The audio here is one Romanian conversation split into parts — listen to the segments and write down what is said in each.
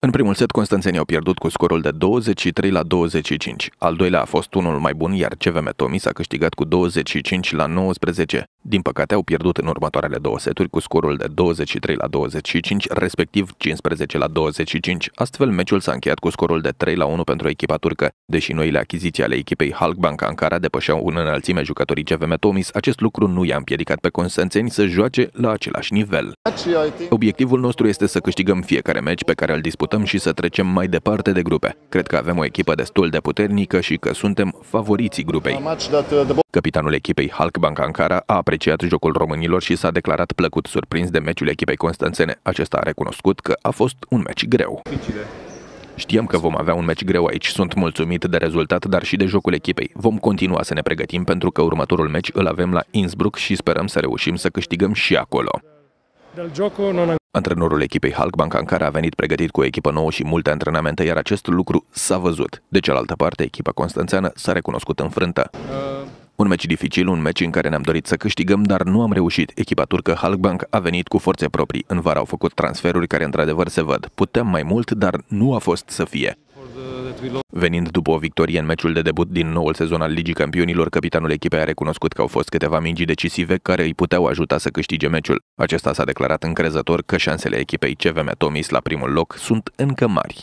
În primul set, constanțenii au pierdut cu scorul de 23 la 25. Al doilea a fost unul mai bun, iar CVM Tomis a câștigat cu 25 la 19. Din păcate, au pierdut în următoarele două seturi cu scorul de 23 la 25, respectiv 15 la 25. Astfel, meciul s-a încheiat cu scorul de 3 la 1 pentru echipa turcă. Deși noile achiziții ale echipei Halkbank Ankara depășeau în înălțime jucătorii CVM Tomis, acest lucru nu i-a împiedicat pe constanțeni să joace la același nivel. Obiectivul nostru este să câștigăm fiecare meci pe care îl disputăm discutăm și să trecem mai departe de grupe. Cred că avem o echipă destul de puternică și că suntem favoriții grupei. Capitanul echipei Halkbank Ankara a apreciat jocul românilor și s-a declarat plăcut surprins de meciul echipei constanțene. Acesta a recunoscut că a fost un meci greu. Știam că vom avea un meci greu aici, sunt mulțumit de rezultat, dar și de jocul echipei. Vom continua să ne pregătim pentru că următorul meci îl avem la Innsbruck și sperăm să reușim să câștigăm și acolo. Antrenorul echipei Halkbank Ankara a venit pregătit cu o echipă nouă și multe antrenamente, iar acest lucru s-a văzut. De cealaltă parte, echipa constanțeană s-a recunoscut înfrântă. Uh... Un meci dificil, un meci în care ne-am dorit să câștigăm, dar nu am reușit. Echipa turcă Halkbank a venit cu forțe proprii. În vară au făcut transferuri care într-adevăr se văd. Puteam mai mult, dar nu a fost să fie. Venind după o victorie în meciul de debut din noul sezon al Ligii Campionilor, capitanul echipei a recunoscut că au fost câteva mingi decisive care îi puteau ajuta să câștige meciul. Acesta s-a declarat încrezător că șansele echipei CVM Tomis la primul loc sunt încă mari.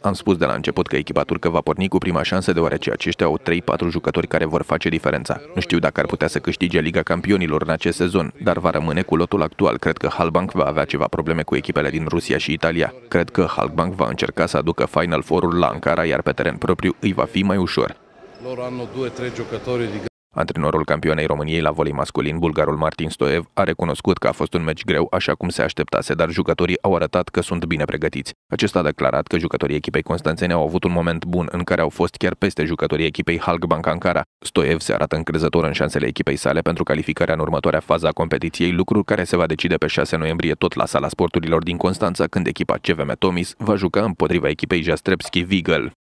Am spus de la început că echipa turcă va porni cu prima șansă deoarece aceștia au 3-4 jucători care vor face diferența. Nu știu dacă ar putea să câștige Liga Campionilor în acest sezon, dar va rămâne cu lotul actual. Cred că Halbank va avea ceva probleme cu echipele din Rusia și Italia. Cred că Halbank va încerca să aducă Final Four-ul la Ankara, iar pe teren propriu îi va fi mai ușor. Lor hanno due, tre giocatori Antrenorul campionei României la volei masculin, bulgarul Martin Stoev, a recunoscut că a fost un meci greu, așa cum se așteptase, dar jucătorii au arătat că sunt bine pregătiți. Acesta a declarat că jucătorii echipei Constanțene au avut un moment bun în care au fost chiar peste jucătorii echipei Halkbank Ankara. Stoev se arată încrezător în șansele echipei sale pentru calificarea în următoarea fază a competiției, lucru care se va decide pe 6 noiembrie tot la sala sporturilor din Constanța, când echipa CVM Tomis va juca împotriva echipei Jastrepski Vigel.